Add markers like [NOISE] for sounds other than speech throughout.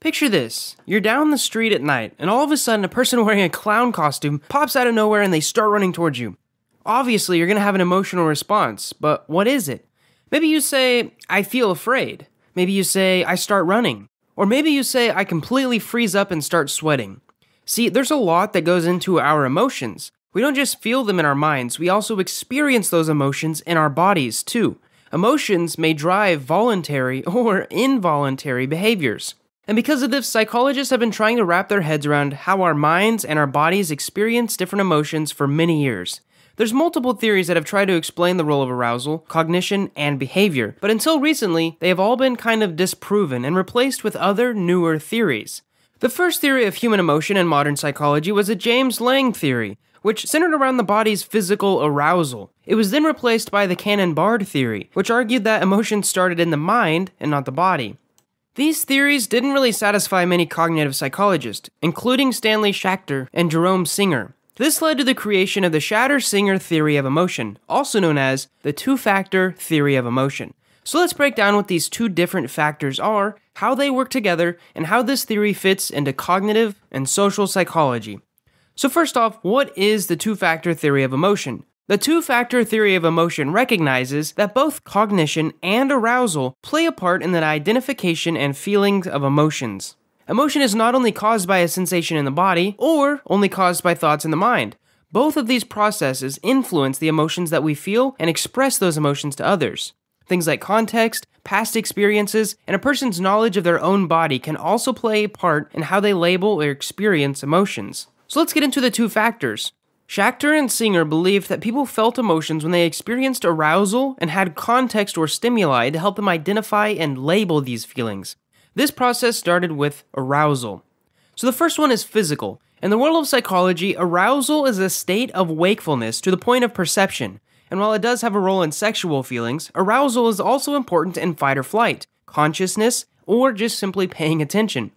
Picture this you're down the street at night, and all of a sudden, a person [LAUGHS] wearing a clown costume pops out of nowhere and they start running towards you. Obviously, you're gonna have an emotional response, but what is it? Maybe you say, I feel afraid. Maybe you say, I start running. Or maybe you say, I completely freeze up and start sweating. See, there's a lot that goes into our emotions. We don't just feel them in our minds, we also experience those emotions in our bodies too. Emotions may drive voluntary [LAUGHS] or involuntary behaviors. And because of this, psychologists have been trying to wrap their heads around how our minds and our bodies experience different emotions for many years. There's multiple theories that have tried to explain the role of arousal, cognition, and behavior, but until recently, they have all been kind of disproven and replaced with other, newer theories. The first theory of human emotion in modern psychology was a James Lange theory, which centered around the body's physical arousal. It was then replaced by the Cannon-Bard theory, which argued that emotions started in the mind and not the body. These theories didn't really satisfy many cognitive psychologists, including Stanley Schachter and Jerome Singer, this led to the creation of the Schachter Singer theory of emotion, also known as the two factor theory of emotion. So let's break down what these two different factors are, how they work together, and how this theory fits into cognitive and social psychology. So, first off, what is the two factor theory of emotion? The two factor theory of emotion recognizes that both cognition and arousal play a part in the identification and feelings of emotions. Emotion is not only caused by a sensation in the body, or only caused by thoughts in the mind. Both of these processes influence the emotions that we feel and express those emotions to others. Things like context, past experiences, and a person's knowledge of their own body can also play a part in how they label or experience emotions. So let's get into the two factors. Schachter and Singer believed that people felt emotions when they experienced arousal and had context or stimuli to help them identify and label these feelings. This process started with arousal. So the first one is physical. In the world of psychology, arousal is a state of wakefulness to the point of perception. And while it does have a role in sexual feelings, arousal is also important in fight or flight, consciousness, or just simply paying attention.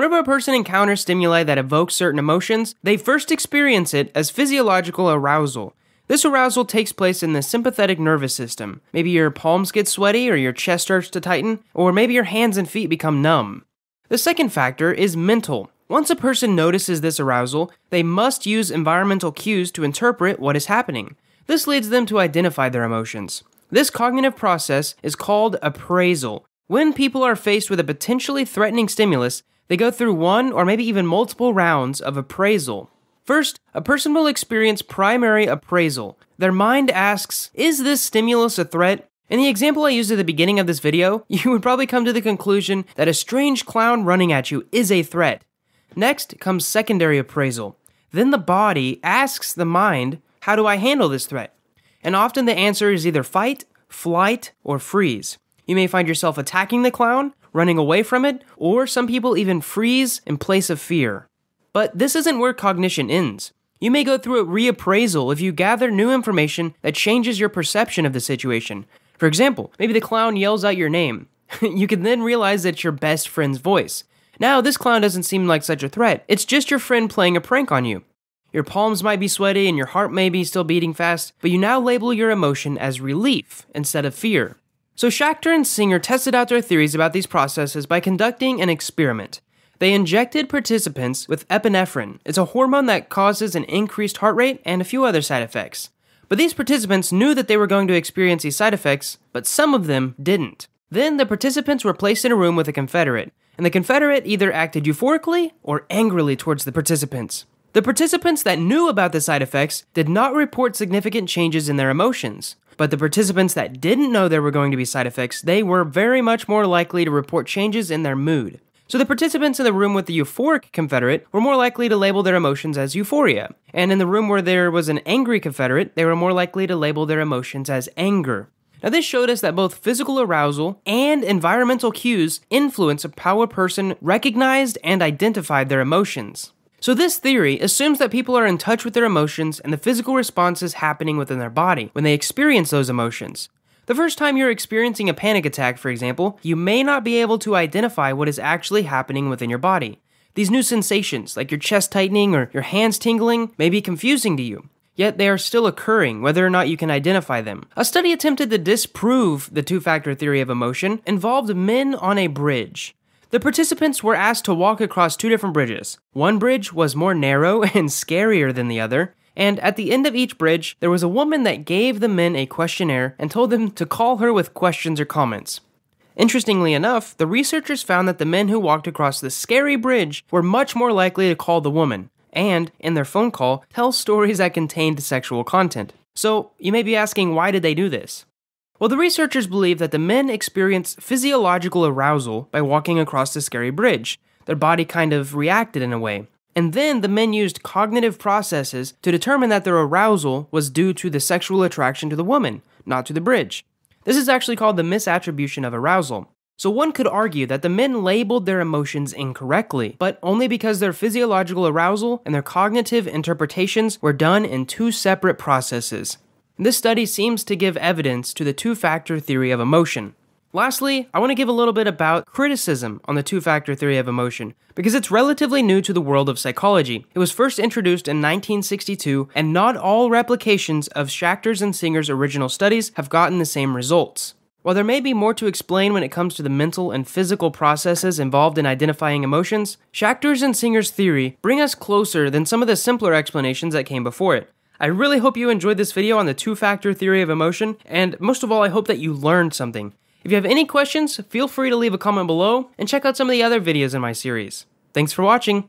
Whenever a person encounters stimuli that evoke certain emotions, they first experience it as physiological arousal, this arousal takes place in the sympathetic nervous system. Maybe your palms get sweaty, or your chest starts to tighten, or maybe your hands and feet become numb. The second factor is mental. Once a person notices this arousal, they must use environmental cues to interpret what is happening. This leads them to identify their emotions. This cognitive process is called appraisal. When people are faced with a potentially threatening stimulus, they go through one or maybe even multiple rounds of appraisal. First, a person will experience primary appraisal. Their mind asks, Is this stimulus a threat? In the example I used at the beginning of this video, [LAUGHS] you would probably come to the conclusion that a strange clown running at you is a threat. Next comes secondary appraisal. Then the body asks the mind, How do I handle this threat? And often the answer is either fight, flight, or freeze. You may find yourself attacking the clown, running away from it, or some people even freeze in place of fear. But this isn't where cognition ends. You may go through a reappraisal if you gather new information that changes your perception of the situation. For example, maybe the clown yells out your name. [LAUGHS] you can then realize it's your best friend's voice. Now, this clown doesn't seem like such a threat, it's just your friend playing a prank on you. Your palms might be sweaty and your heart may be still beating fast, but you now label your emotion as relief instead of fear. So Schachter and Singer tested out their theories about these processes by conducting an experiment. They injected participants with epinephrine. It's a hormone that causes an increased heart rate and a few other side effects. But these participants knew that they were going to experience these side effects, but some of them didn't. Then the participants were placed in a room with a Confederate, and the Confederate either acted euphorically or angrily towards the participants. The participants that knew about the side effects did not report significant changes in their emotions, but the participants that didn't know there were going to be side effects, they were very much more likely to report changes in their mood. So the participants in the room with the euphoric Confederate were more likely to label their emotions as euphoria. And in the room where there was an angry Confederate, they were more likely to label their emotions as anger. Now, this showed us that both physical arousal and environmental cues influence how a person recognized and identified their emotions. So, this theory assumes that people are in touch with their emotions and the physical responses happening within their body when they experience those emotions. The first time you're experiencing a panic attack, for example, you may not be able to identify what is actually happening within your body. These new sensations, like your chest tightening or your hands tingling, may be confusing to you. Yet they are still occurring, whether or not you can identify them. A study attempted to disprove the two factor theory of emotion involved men on a bridge. The participants were asked to walk across two different bridges. One bridge was more narrow [LAUGHS] and scarier than the other, and at the end of each bridge, there was a woman that gave the men a questionnaire and told them to call her with questions or comments. Interestingly enough, the researchers found that the men who walked across the scary bridge were much more likely to call the woman, and, in their phone call, tell stories that contained sexual content. So, you may be asking why did they do this? Well, the researchers believe that the men experience physiological arousal by walking across the scary bridge. Their body kind of reacted in a way. And then the men used cognitive processes to determine that their arousal was due to the sexual attraction to the woman, not to the bridge. This is actually called the misattribution of arousal. So one could argue that the men labeled their emotions incorrectly, but only because their physiological arousal and their cognitive interpretations were done in two separate processes. This study seems to give evidence to the two factor theory of emotion. Lastly, I want to give a little bit about criticism on the two factor theory of emotion, because it's relatively new to the world of psychology. It was first introduced in 1962, and not all replications of Schachter's and Singer's original studies have gotten the same results. While there may be more to explain when it comes to the mental and physical processes involved in identifying emotions, Schachter's and Singer's theory bring us closer than some of the simpler explanations that came before it. I really hope you enjoyed this video on the two factor theory of emotion, and most of all, I hope that you learned something. If you have any questions, feel free to leave a comment below and check out some of the other videos in my series. Thanks for watching!